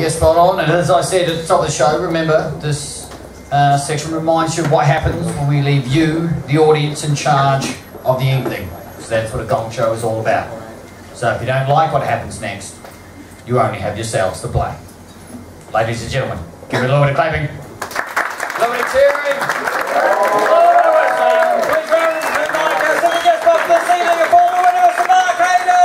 get spot on. And as I said at the top of the show, remember this uh, section reminds you of what happens when we leave you, the audience, in charge of the evening. So that's what a gong show is all about. So if you don't like what happens next, you only have yourselves to blame. Ladies and gentlemen, give it a little bit of clapping. A little bit of cheering. Please welcome to my special guest box this evening, a former winner of the Mark Hayden.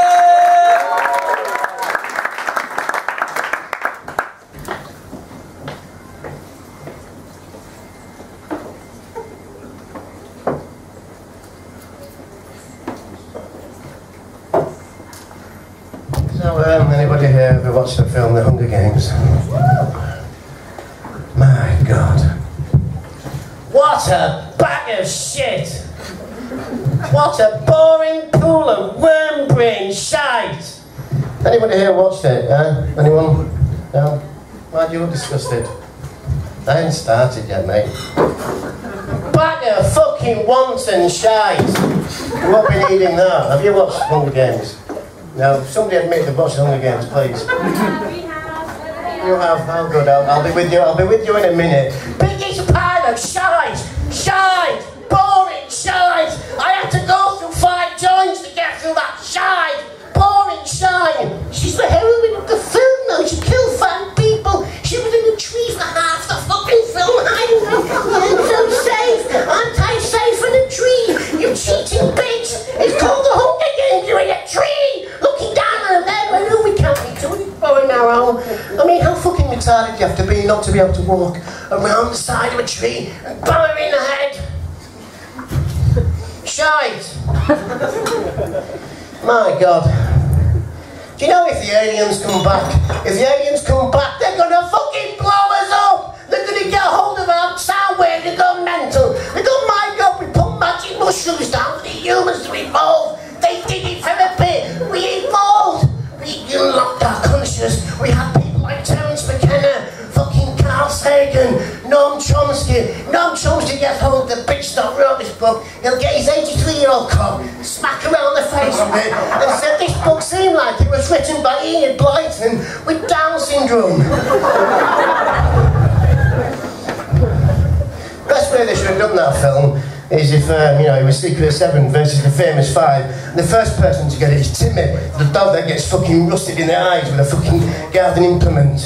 So, um, anybody here ever watched the film The Hunger Games? My God. What a bag of shit! What a boring pool of worm brain shite! Anybody here watched it? Uh, anyone? No? Why you look disgusted? I haven't started yet, mate. Bag of fucking wanton shite! You won't be needing that. Have you watched Hunger Games? No, somebody admit they've watched Hunger Games, please. You have, oh good, I'll, I'll be with you, I'll be with you in a minute. Biggest pile of shite! Shite! Boring shite! I had to go through five joints to get through that shite! Boring shite! She's the heroine of the film though, she killed five people! She was in a tree for half the fucking film! I'm so safe! Aren't I safe in a tree? You cheating bitch! It's I mean, how fucking retarded you have to be not to be able to walk around the side of a tree and bang her in the head? Shite! My God. Do you know if the aliens come back, if the aliens Chomsky. Noam Chomsky gets hold of the bitch that wrote this book. He'll get his 83-year-old cock, smack around the face with it, and said this book seemed like it was written by Enid Blyton with Down syndrome. Best way they should have done that film is if, um, you know, it was Secret Seven versus the Famous Five. And the first person to get it is Timmy, the dog that gets fucking rusted in the eyes with a fucking garden implement.